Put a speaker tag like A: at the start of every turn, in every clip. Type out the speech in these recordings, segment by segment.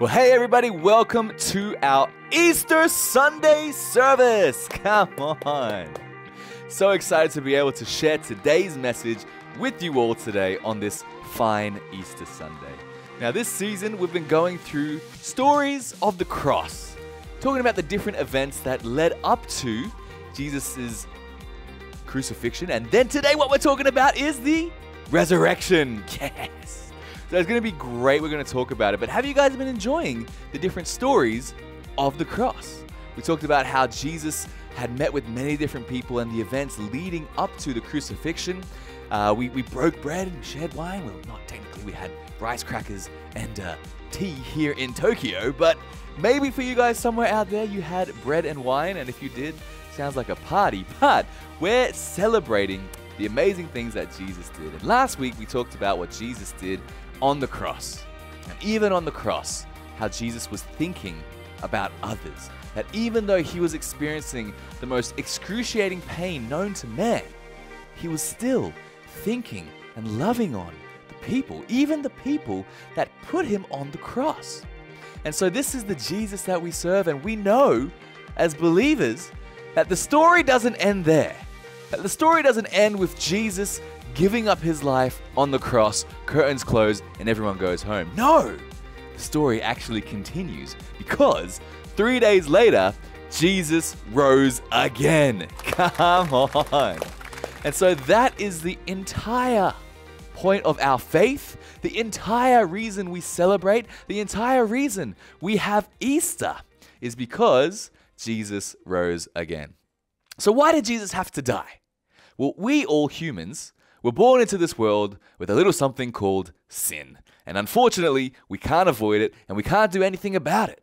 A: Well, hey, everybody, welcome to our Easter Sunday service. Come on. So excited to be able to share today's message with you all today on this fine Easter Sunday. Now, this season, we've been going through stories of the cross, talking about the different events that led up to Jesus' crucifixion. And then today, what we're talking about is the resurrection. Yes. So it's going to be great. We're going to talk about it. But have you guys been enjoying the different stories of the cross? We talked about how Jesus had met with many different people and the events leading up to the crucifixion. Uh, we, we broke bread and shared wine. Well, not technically, we had rice crackers and uh, tea here in Tokyo, but maybe for you guys somewhere out there, you had bread and wine. And if you did, sounds like a party. But we're celebrating the amazing things that Jesus did. And last week, we talked about what Jesus did on the cross. And even on the cross, how Jesus was thinking about others. That even though he was experiencing the most excruciating pain known to man, he was still thinking and loving on the people, even the people that put him on the cross. And so, this is the Jesus that we serve, and we know as believers that the story doesn't end there. That the story doesn't end with Jesus giving up his life on the cross, curtains close, and everyone goes home. No! The story actually continues because three days later, Jesus rose again. Come on. And so that is the entire point of our faith, the entire reason we celebrate, the entire reason we have Easter is because Jesus rose again. So, why did Jesus have to die? Well, we all humans we're born into this world with a little something called sin. And unfortunately, we can't avoid it and we can't do anything about it.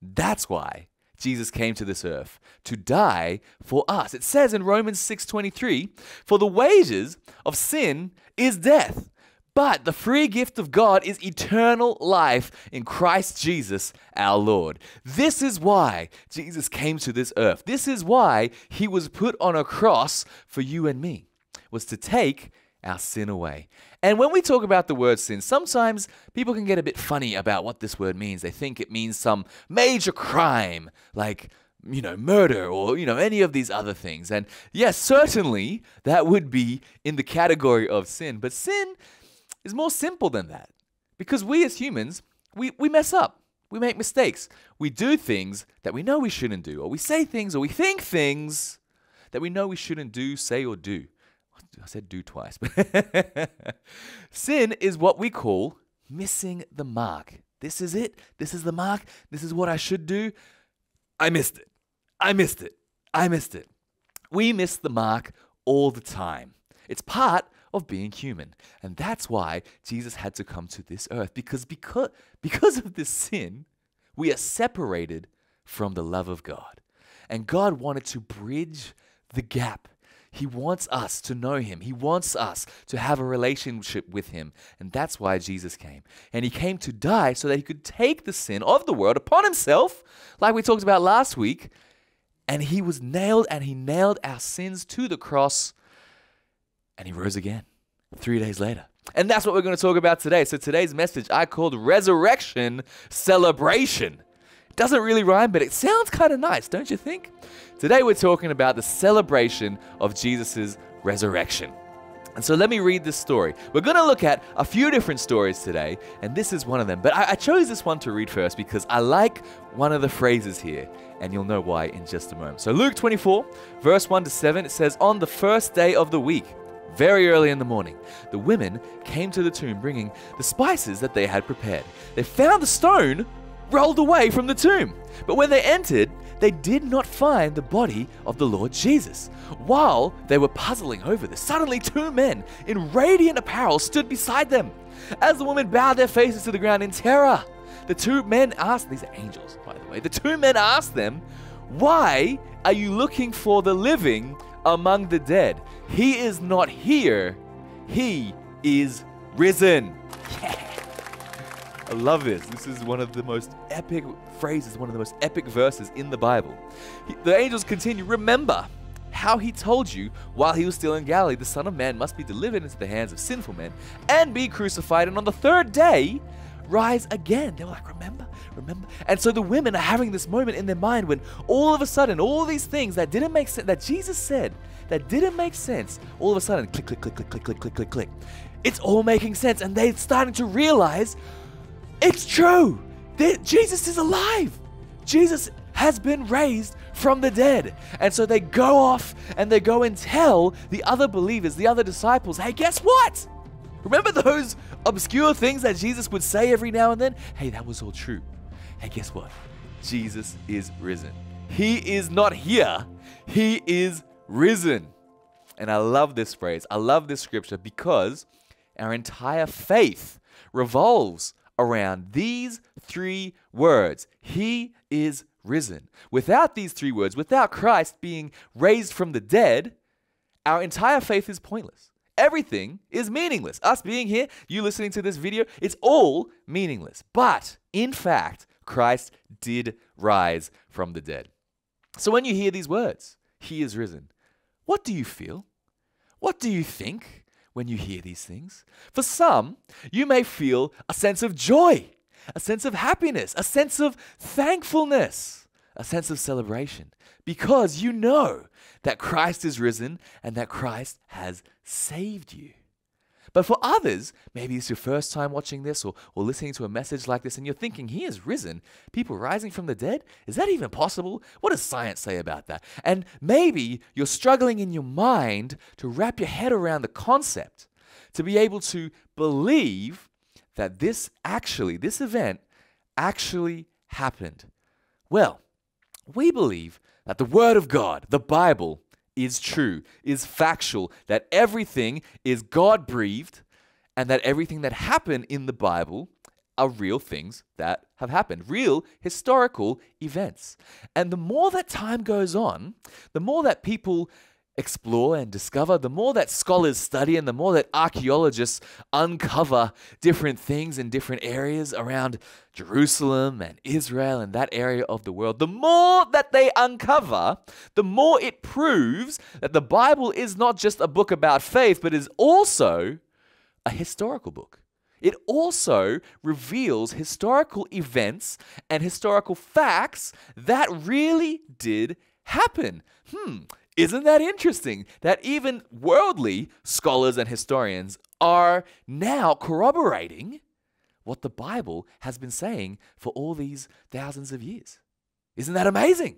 A: That's why Jesus came to this earth to die for us. It says in Romans 6:23, "For the wages of sin is death, but the free gift of God is eternal life in Christ Jesus our Lord." This is why Jesus came to this earth. This is why he was put on a cross for you and me was to take our sin away. And when we talk about the word sin, sometimes people can get a bit funny about what this word means. They think it means some major crime, like, you know, murder or, you know, any of these other things. And yes, certainly that would be in the category of sin. But sin is more simple than that. Because we as humans, we, we mess up. We make mistakes. We do things that we know we shouldn't do, or we say things or we think things that we know we shouldn't do, say, or do. I said do twice. Sin is what we call missing the mark. This is it. This is the mark. This is what I should do. I missed it. I missed it. I missed it. We miss the mark all the time. It's part of being human. And that's why Jesus had to come to this earth because because because of this sin, we are separated from the love of God. And God wanted to bridge the gap he wants us to know Him. He wants us to have a relationship with Him. And that's why Jesus came. And He came to die so that He could take the sin of the world upon Himself, like we talked about last week. And He was nailed, and He nailed our sins to the cross. And He rose again three days later. And that's what we're going to talk about today. So today's message I called Resurrection Celebration. Doesn't really rhyme, but it sounds kind of nice, don't you think? Today we're talking about the celebration of Jesus' resurrection. And so let me read this story. We're going to look at a few different stories today, and this is one of them. But I, I, chose this one to read first because I like one of the phrases here, and you'll know why in just a moment. So, Luke 24, verse 1 to 7, it says, On the first day of the week, very early in the morning, the women came to the tomb bringing the spices that they had prepared. They found the stone rolled away from the tomb. But when they entered, they did not find the body of the Lord Jesus. While they were puzzling over this, suddenly two men in radiant apparel stood beside them. As the women bowed their faces to the ground in terror, the two men asked, these are angels, by the way, the two men asked them, Why are you looking for the living among the dead? He is not here, he is risen. Yeah. I love this. This is one of the most epic phrases, one of the most epic verses in the Bible. He, the angels continue, Remember how he told you while he was still in Galilee, the Son of Man must be delivered into the hands of sinful men and be crucified, and on the third day rise again. They were like, remember, remember. And so the women are having this moment in their mind when all of a sudden, all these things that didn't make sense, that Jesus said, that didn't make sense, all of a sudden, click, click, click, click, click, click, click, click, click. It's all making sense. And they're starting to realize it's true. That Jesus is alive. Jesus has been raised from the dead. And so they go off and they go and tell the other believers, the other disciples, hey, guess what? Remember those obscure things that Jesus would say every now and then? Hey, that was all true. Hey, guess what? Jesus is risen. He is not here, He is risen. And I love this phrase. I love this scripture because our entire faith revolves around these three words He is risen. Without these three words, without Christ being raised from the dead, our entire faith is pointless. Everything is meaningless. Us being here, you listening to this video, it's all meaningless. But in fact, Christ did rise from the dead. So when you hear these words, He is risen, what do you feel? What do you think when you hear these things? For some, you may feel a sense of joy, a sense of happiness, a sense of thankfulness, a sense of celebration, because you know that Christ is risen and that Christ has saved you. But for others, maybe it's your first time watching this or, or listening to a message like this and you're thinking, He is risen. People rising from the dead? Is that even possible? What does science say about that? And maybe you're struggling in your mind to wrap your head around the concept, to be able to believe that this actually, this event actually happened. Well, we believe that the Word of God, the Bible, is true, is factual, that everything is God breathed, and that everything that happened in the Bible are real things that have happened, real historical events. And the more that time goes on, the more that people explore and discover, the more that scholars study and the more that archaeologists uncover different things in different areas around Jerusalem and Israel and that area of the world, the more that they uncover, the more it proves that the Bible is not just a book about faith, but is also a historical book. It also reveals historical events and historical facts that really did happen. Hmm, isn't that interesting that even worldly scholars and historians are now corroborating what the Bible has been saying for all these thousands of years? Isn't that amazing?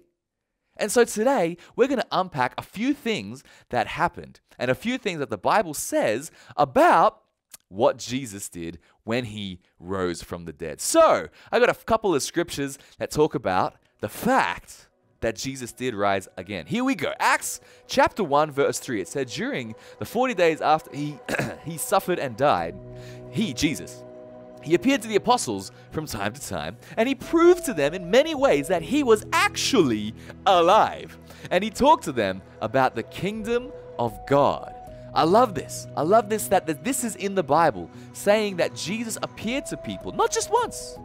A: And so today, we're going to unpack a few things that happened and a few things that the Bible says about what Jesus did when he rose from the dead. So, I've got a couple of scriptures that talk about the fact that Jesus did rise again. Here we go. Acts chapter 1 verse 3. It said during the 40 days after he he suffered and died, he Jesus he appeared to the apostles from time to time, and he proved to them in many ways that he was actually alive. And he talked to them about the kingdom of God. I love this. I love this that, that this is in the Bible, saying that Jesus appeared to people, not just once,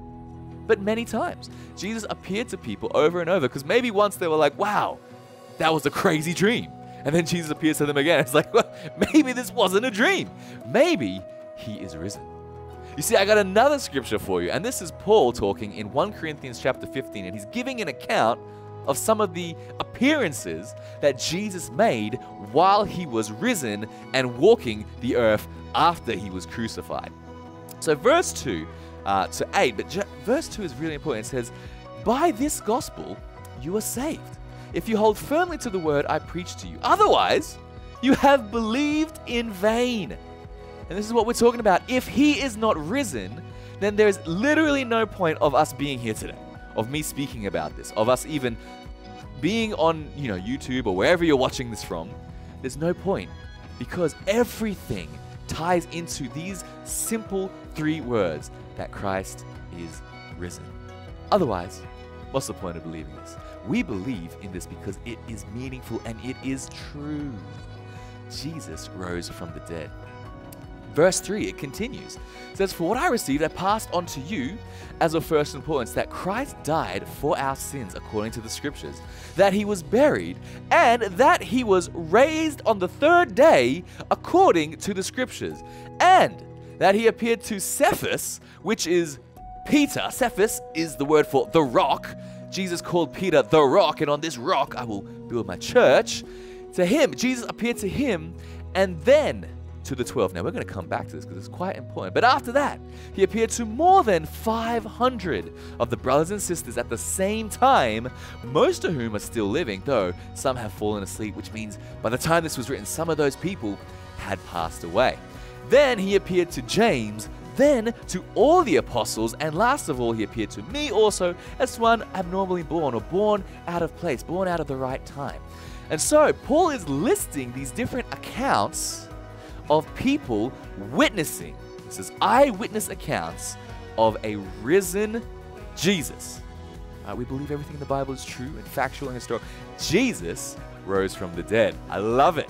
A: but many times. Jesus appeared to people over and over because maybe once they were like, wow, that was a crazy dream. And then Jesus appears to them again. It's like, well, maybe this wasn't a dream. Maybe he is risen. You see, I got another scripture for you, and this is Paul talking in 1 Corinthians chapter 15, and he's giving an account of some of the appearances that Jesus made while he was risen and walking the earth after he was crucified. So, verse 2 uh, to 8. But verse 2 is really important. It says, By this gospel you are saved, if you hold firmly to the word I preach to you. Otherwise, you have believed in vain. And this is what we're talking about. If he is not risen, then there's literally no point of us being here today, of me speaking about this, of us even being on, you know, YouTube or wherever you're watching this from. There's no point because everything ties into these simple three words that Christ is risen. Otherwise, what's the point of believing this? We believe in this because it is meaningful and it is true. Jesus rose from the dead. Verse 3, it continues. It says, For what I received, I passed on to you as of first importance that Christ died for our sins according to the scriptures, that he was buried, and that he was raised on the third day according to the scriptures, and that he appeared to Cephas, which is Peter, Cephas, is the word for the rock. Jesus called Peter the rock, and on this rock I will build my church. To him, Jesus appeared to him and then to the 12. Now, we're going to come back to this because it's quite important. But after that, he appeared to more than 500 of the brothers and sisters at the same time, most of whom are still living, though some have fallen asleep, which means by the time this was written, some of those people had passed away. Then he appeared to James, then to all the apostles, and last of all, he appeared to me also as one abnormally born or born out of place, born out of the right time. And so, Paul is listing these different accounts of people witnessing. This is eyewitness accounts of a risen Jesus. Uh, we believe everything in the Bible is true and factual and historical. Jesus rose from the dead. I love it.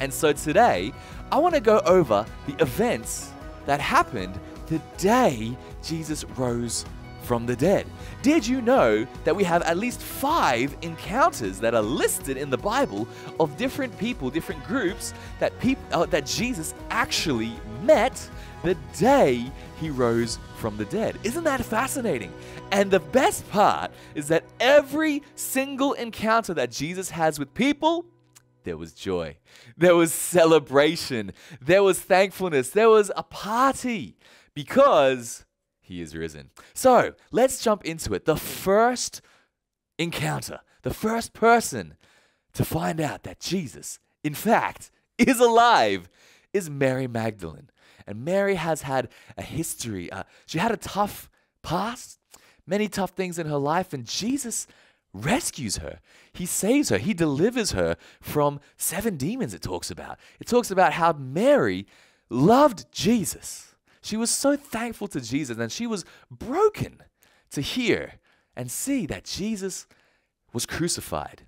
A: And so today, I want to go over the events that happened the day Jesus rose from the dead. Did you know that we have at least five encounters that are listed in the Bible of different people, different groups that peop- uh, that Jesus actually met the day he rose from the dead? Isn't that fascinating? And the best part is that every single encounter that Jesus has with people there was joy, there was celebration, there was thankfulness, there was a party because he is risen. So let's jump into it. The first encounter, the first person to find out that Jesus, in fact, is alive is Mary Magdalene. And Mary has had a history. Uh, she had a tough past, many tough things in her life, and Jesus rescues her. He saves her. He delivers her from seven demons, it talks about. It talks about how Mary loved Jesus. She was so thankful to Jesus and she was broken to hear and see that Jesus was crucified.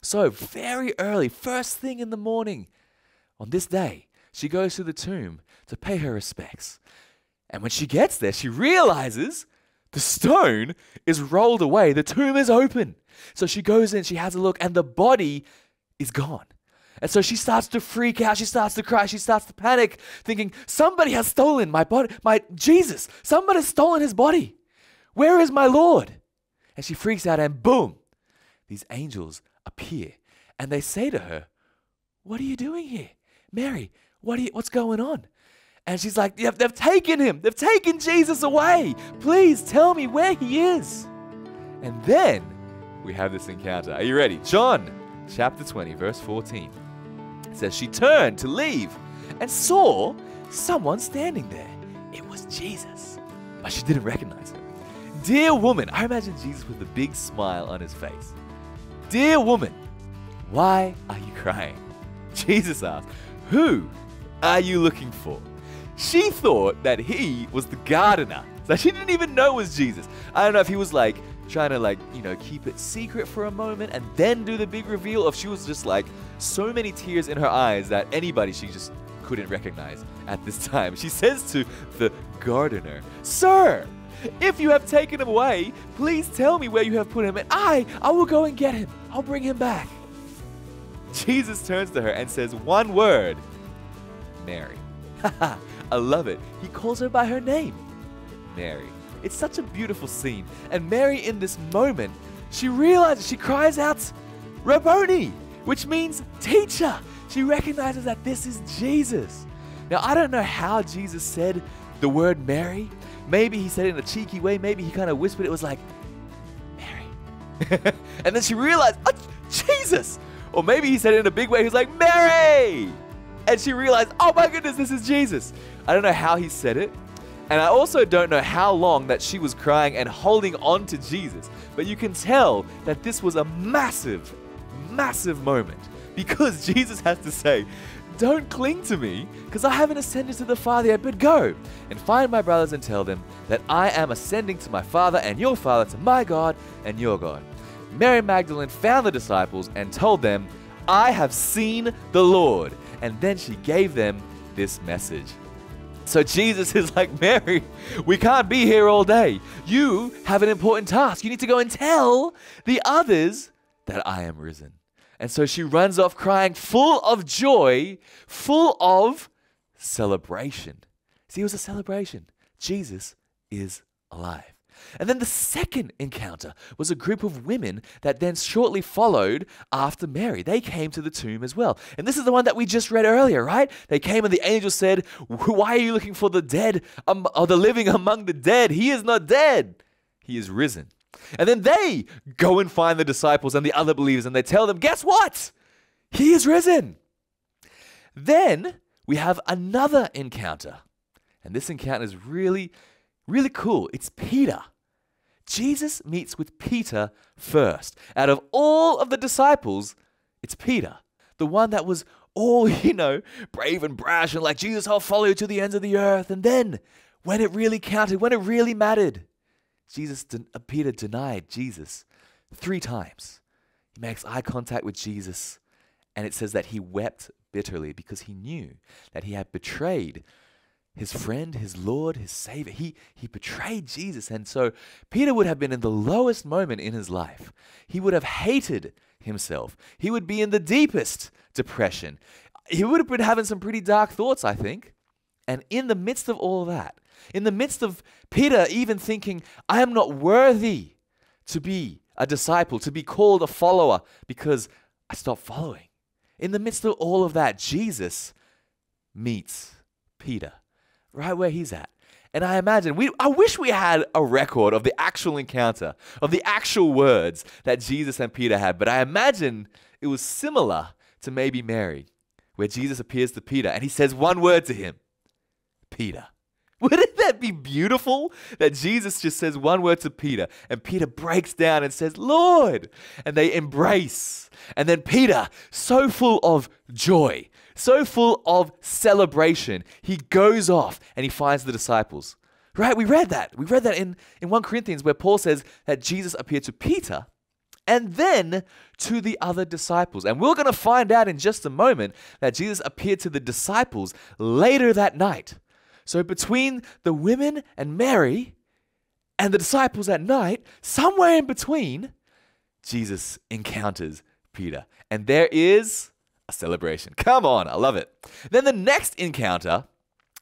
A: So, very early, first thing in the morning on this day, she goes to the tomb to pay her respects. And when she gets there, she realizes the stone is rolled away, the tomb is open. So she goes in, she has a look, and the body is gone. And so she starts to freak out, she starts to cry, she starts to panic, thinking, Somebody has stolen my body, my Jesus, somebody has stolen his body. Where is my Lord? And she freaks out, and boom, these angels appear. And they say to her, What are you doing here? Mary, what you, what's going on? And she's like, They've taken him. They've taken Jesus away. Please tell me where he is. And then we have this encounter. Are you ready? John chapter 20, verse 14. It says, She turned to leave and saw someone standing there. It was Jesus, but she didn't recognize him. Dear woman, I imagine Jesus with a big smile on his face. Dear woman, why are you crying? Jesus asked, Who are you looking for? She thought that he was the gardener. So she didn't even know it was Jesus. I don't know if he was like trying to like, you know, keep it secret for a moment and then do the big reveal, of she was just like so many tears in her eyes that anybody she just couldn't recognize at this time. She says to the gardener, Sir, if you have taken him away, please tell me where you have put him, and I, I will go and get him. I'll bring him back. Jesus turns to her and says one word Mary. I love it. He calls her by her name, Mary. It's such a beautiful scene. And Mary, in this moment, she realizes, she cries out, Rabboni, which means teacher. She recognizes that this is Jesus. Now, I don't know how Jesus said the word Mary. Maybe he said it in a cheeky way. Maybe he kind of whispered it was like, Mary. and then she realized, oh, Jesus. Or maybe he said it in a big way. He was like, Mary. And she realized, oh my goodness, this is Jesus. I don't know how he said it. And I also don't know how long that she was crying and holding on to Jesus. But you can tell that this was a massive, massive moment because Jesus has to say, Don't cling to me because I haven't ascended to the Father yet, but go and find my brothers and tell them that I am ascending to my Father and your Father, to my God and your God. Mary Magdalene found the disciples and told them, I have seen the Lord. And then she gave them this message. So Jesus is like, Mary, we can't be here all day. You have an important task. You need to go and tell the others that I am risen. And so she runs off crying, full of joy, full of celebration. See, it was a celebration. Jesus is alive. And then the second encounter was a group of women that then shortly followed after Mary. They came to the tomb as well. And this is the one that we just read earlier, right? They came and the angel said, Why are you looking for the dead um, or the living among the dead? He is not dead, he is risen. And then they go and find the disciples and the other believers and they tell them, Guess what? He is risen. Then we have another encounter. And this encounter is really, really cool. It's Peter. Jesus meets with Peter first. Out of all of the disciples, it's Peter, the one that was all, you know, brave and brash and like, Jesus, I'll follow you to the ends of the earth. And then, when it really counted, when it really mattered, Jesus, uh, Peter denied Jesus three times. He makes eye contact with Jesus, and it says that he wept bitterly because he knew that he had betrayed his friend, his Lord, his Savior. He, he betrayed Jesus. And so Peter would have been in the lowest moment in his life. He would have hated himself. He would be in the deepest depression. He would have been having some pretty dark thoughts, I think. And in the midst of all that, in the midst of Peter even thinking, I am not worthy to be a disciple, to be called a follower because I stopped following. In the midst of all of that, Jesus meets Peter right where he's at. And I imagine we I wish we had a record of the actual encounter, of the actual words that Jesus and Peter had, but I imagine it was similar to maybe Mary, where Jesus appears to Peter and he says one word to him. Peter. Wouldn't that be beautiful? That Jesus just says one word to Peter, and Peter breaks down and says, Lord. And they embrace. And then Peter, so full of joy, so full of celebration, he goes off and he finds the disciples. Right? We read that. We read that in, in 1 Corinthians where Paul says that Jesus appeared to Peter and then to the other disciples. And we're going to find out in just a moment that Jesus appeared to the disciples later that night. So between the women and Mary and the disciples at night, somewhere in between, Jesus encounters Peter. And there is a celebration. Come on, I love it. Then the next encounter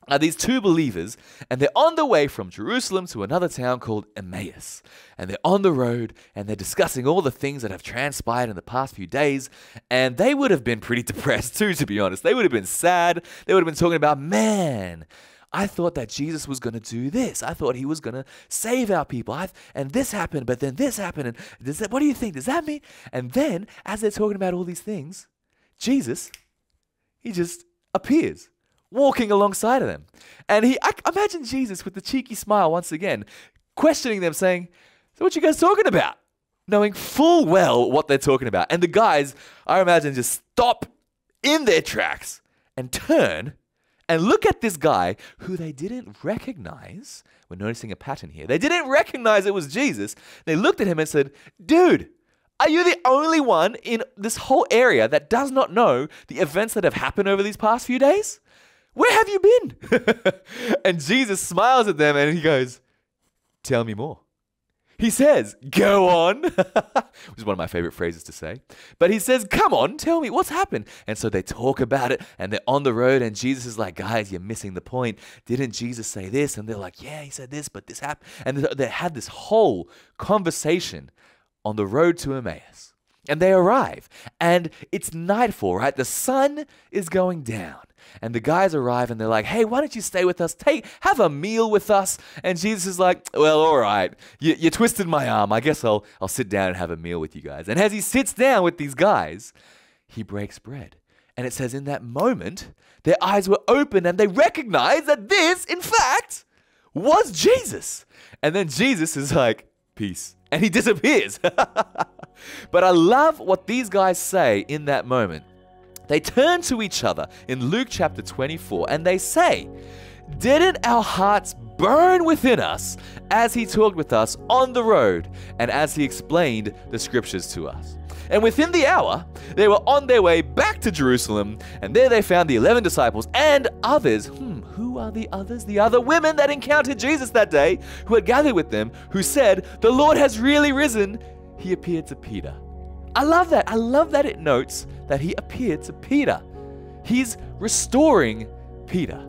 A: are these two believers, and they're on the way from Jerusalem to another town called Emmaus. And they're on the road, and they're discussing all the things that have transpired in the past few days. And they would have been pretty depressed too, to be honest. They would have been sad. They would have been talking about, man, I thought that Jesus was going to do this. I thought he was going to save our people. I, and this happened, but then this happened. And that, what do you think? Does that mean? And then, as they're talking about all these things, Jesus, he just appears walking alongside of them. And he, I imagine Jesus with the cheeky smile once again, questioning them, saying, So, what you guys talking about? Knowing full well what they're talking about. And the guys, I imagine, just stop in their tracks and turn and look at this guy who they didn't recognize. We're noticing a pattern here. They didn't recognize it was Jesus. They looked at him and said, Dude, are you the only one in this whole area that does not know the events that have happened over these past few days? Where have you been? and Jesus smiles at them and he goes, Tell me more. He says, Go on, which is one of my favorite phrases to say. But he says, Come on, tell me what's happened. And so they talk about it and they're on the road, and Jesus is like, Guys, you're missing the point. Didn't Jesus say this? And they're like, Yeah, he said this, but this happened. And they had this whole conversation on the road to Emmaus. And they arrive, and it's nightfall, right? The sun is going down. And the guys arrive and they're like, hey, why don't you stay with us? Take, have a meal with us. And Jesus is like, well, all right. You, you twisted my arm. I guess I'll, I'll sit down and have a meal with you guys. And as he sits down with these guys, he breaks bread. And it says, in that moment, their eyes were open and they recognized that this, in fact, was Jesus. And then Jesus is like, peace and he disappears. but I love what these guys say in that moment. They turn to each other in Luke chapter 24 and they say, Didn't our hearts burn within us as he talked with us on the road and as he explained the scriptures to us? And within the hour, they were on their way back to Jerusalem, and there they found the 11 disciples and others. Hmm, who are the others? The other women that encountered Jesus that day, who had gathered with them, who said, The Lord has really risen. He appeared to Peter. I love that. I love that it notes that he appeared to Peter. He's restoring Peter.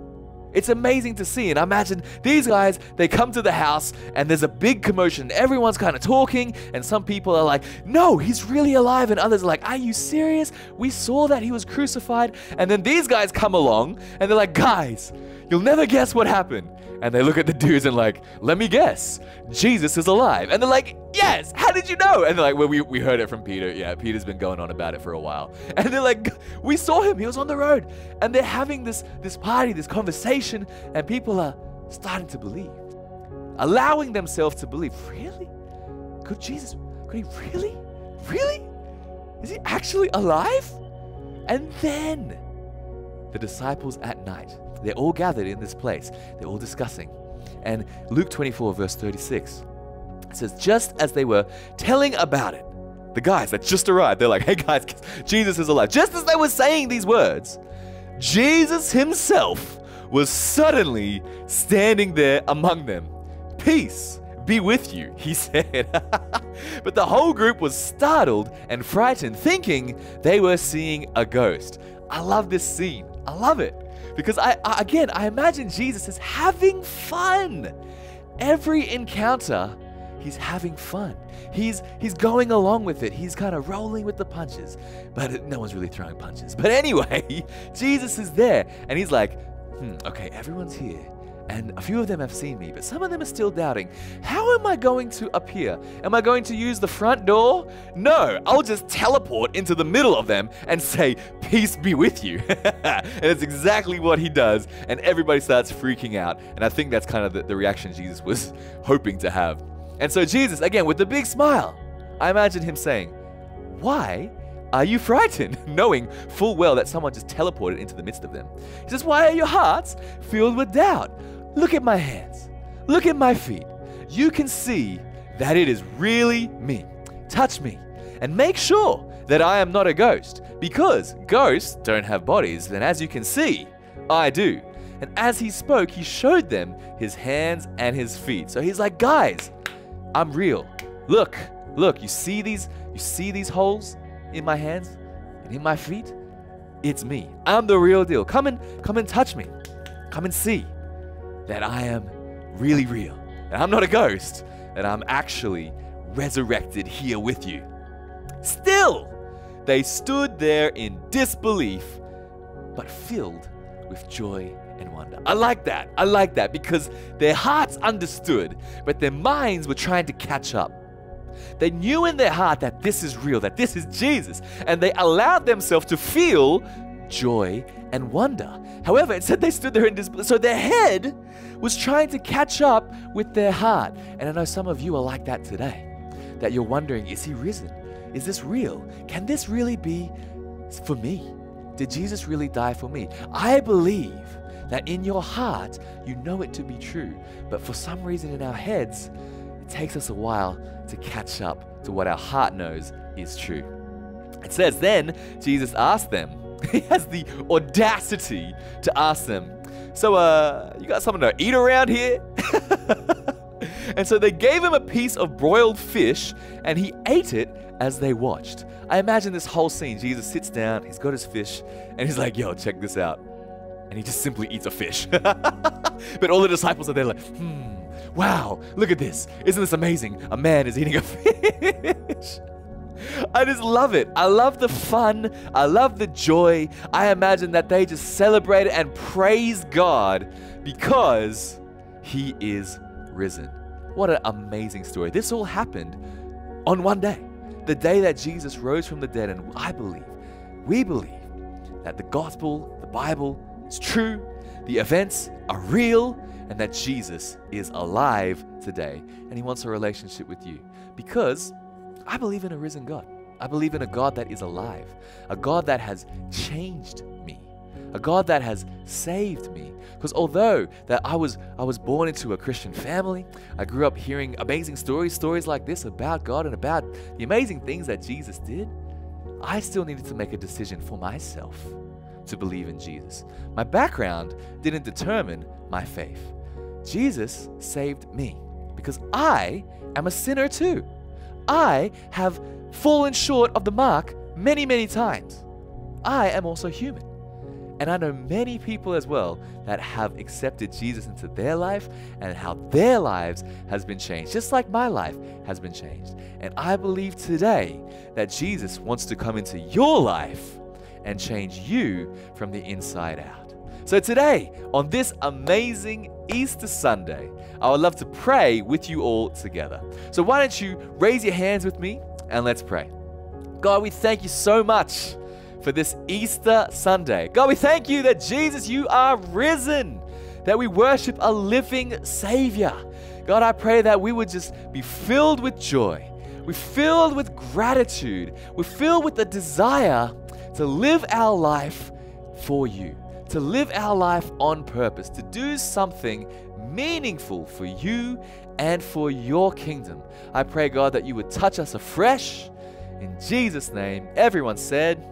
A: It's amazing to see. And I imagine these guys, they come to the house and there's a big commotion. Everyone's kind of talking, and some people are like, no, he's really alive. And others are like, are you serious? We saw that he was crucified. And then these guys come along and they're like, guys, you'll never guess what happened. And they look at the dudes and like, let me guess, Jesus is alive. And they're like, yes, how did you know? And they're like, well, we, we heard it from Peter. Yeah, Peter's been going on about it for a while. And they're like, we saw him, he was on the road. And they're having this, this party, this conversation, and people are starting to believe, allowing themselves to believe. Really? Could Jesus, could he really? Really? Is he actually alive? And then the disciples at night they're all gathered in this place. They're all discussing. And Luke 24, verse 36 says, Just as they were telling about it, the guys that just arrived, they're like, Hey guys, Jesus is alive. Just as they were saying these words, Jesus himself was suddenly standing there among them. Peace be with you, he said. but the whole group was startled and frightened, thinking they were seeing a ghost. I love this scene. I love it. Because I, I again, I imagine Jesus is having fun. Every encounter, he's having fun. He's he's going along with it. He's kind of rolling with the punches, but no one's really throwing punches. But anyway, Jesus is there, and he's like, hmm, okay, everyone's here and a few of them have seen me, but some of them are still doubting. How am I going to appear? Am I going to use the front door? No, I'll just teleport into the middle of them and say, Peace be with you. and it's exactly what he does, and everybody starts freaking out. And I think that's kind of the, the reaction Jesus was hoping to have. And so, Jesus, again, with the big smile, I imagine him saying, Why are you frightened? Knowing full well that someone just teleported into the midst of them. He says, Why are your hearts filled with doubt? Look at my hands. Look at my feet. You can see that it is really me. Touch me and make sure that I am not a ghost because ghosts don't have bodies, and as you can see, I do. And as he spoke, he showed them his hands and his feet. So he's like, guys, I'm real. Look, look, you see these, you see these holes in my hands and in my feet? It's me. I'm the real deal. Come and come and touch me. Come and see that I am really real. And I'm not a ghost, that I'm actually resurrected here with you. Still, they stood there in disbelief, but filled with joy and wonder. I like that. I like that because their hearts understood, but their minds were trying to catch up. They knew in their heart that this is real, that this is Jesus, and they allowed themselves to feel joy and wonder. However, it said they stood there in disbelief. So their head was trying to catch up with their heart. And I know some of you are like that today, that you're wondering, is he risen? Is this real? Can this really be for me? Did Jesus really die for me? I believe that in your heart, you know it to be true. But for some reason in our heads, it takes us a while to catch up to what our heart knows is true. It says, Then Jesus asked them, he has the audacity to ask them, So, uh, you got something to eat around here? and so they gave him a piece of broiled fish, and he ate it as they watched. I imagine this whole scene. Jesus sits down, he's got his fish, and he's like, Yo, check this out. And he just simply eats a fish. but all the disciples are there, like, Hmm, wow, look at this. Isn't this amazing? A man is eating a fish. I just love it. I love the fun. I love the joy. I imagine that they just celebrate and praise God because He is risen. What an amazing story. This all happened on one day, the day that Jesus rose from the dead. And I believe, we believe, that the gospel, the Bible, is true, the events are real, and that Jesus is alive today. And He wants a relationship with you because I believe in a risen God. I believe in a God that is alive, a God that has changed me, a God that has saved me. Because although that I was I was born into a Christian family, I grew up hearing amazing stories, stories like this about God and about the amazing things that Jesus did. I still needed to make a decision for myself to believe in Jesus. My background didn't determine my faith. Jesus saved me because I am a sinner too. I have fallen short of the mark many, many times. I am also human. And I know many people as well that have accepted Jesus into their life and how their lives has been changed, just like my life has been changed. And I believe today that Jesus wants to come into your life and change you from the inside out. So today, on this amazing Easter Sunday, I would love to pray with you all together. So why don't you raise your hands with me and let's pray. God, we thank you so much for this Easter Sunday. God, we thank you that Jesus, you are risen, that we worship a living Savior. God, I pray that we would just be filled with joy. We're filled with gratitude. We're filled with the desire to live our life for you, to live our life on purpose, to do something meaningful for you and for your kingdom. I pray, God, that you would touch us afresh. In Jesus' name, everyone said,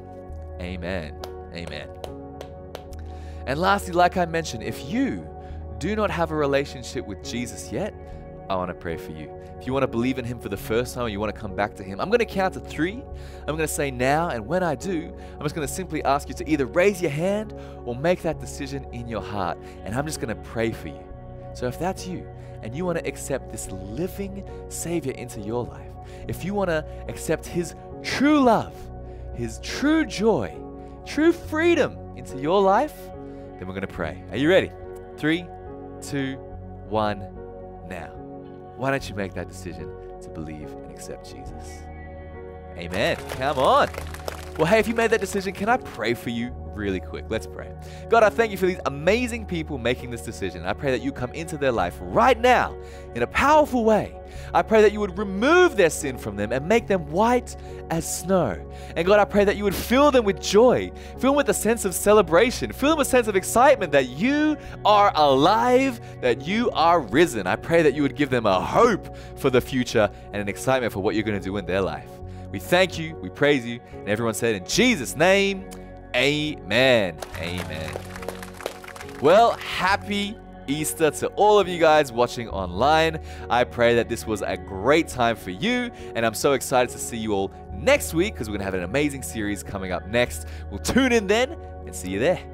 A: Amen. Amen. And lastly, like I mentioned, if you do not have a relationship with Jesus yet, I want to pray for you. If you want to believe in Him for the first time or you want to come back to Him, I'm going to count to three. I'm going to say now, and when I do, I'm just going to simply ask you to either raise your hand or make that decision in your heart. And I'm just going to pray for you. So if that's you and you want to accept this living Savior into your life, if you want to accept His true love, His true joy, true freedom into your life, then we're going to pray. Are you ready? Three, two, one, now. Why don't you make that decision to believe and accept Jesus? Amen. Come on. Well, hey, if you made that decision, can I pray for you really quick? Let's pray. God, I thank you for these amazing people making this decision. I pray that you come into their life right now in a powerful way. I pray that you would remove their sin from them and make them white as snow. And God, I pray that you would fill them with joy, fill them with a sense of celebration, fill them with a sense of excitement that you are alive, that you are risen. I pray that you would give them a hope for the future and an excitement for what you're going to do in their life. We thank you, we praise you, and everyone said, In Jesus' name, amen. Amen. Well, happy Easter to all of you guys watching online. I pray that this was a great time for you, and I'm so excited to see you all next week because we're going to have an amazing series coming up next. We'll tune in then and see you there.